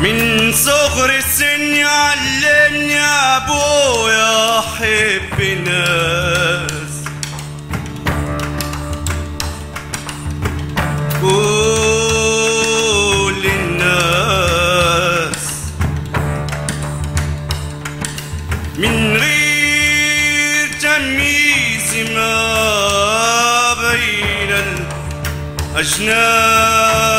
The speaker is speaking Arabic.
من صغر السن علمني أبويا أحب الناس كل الناس. من غير تمييز ما بين الأجناس.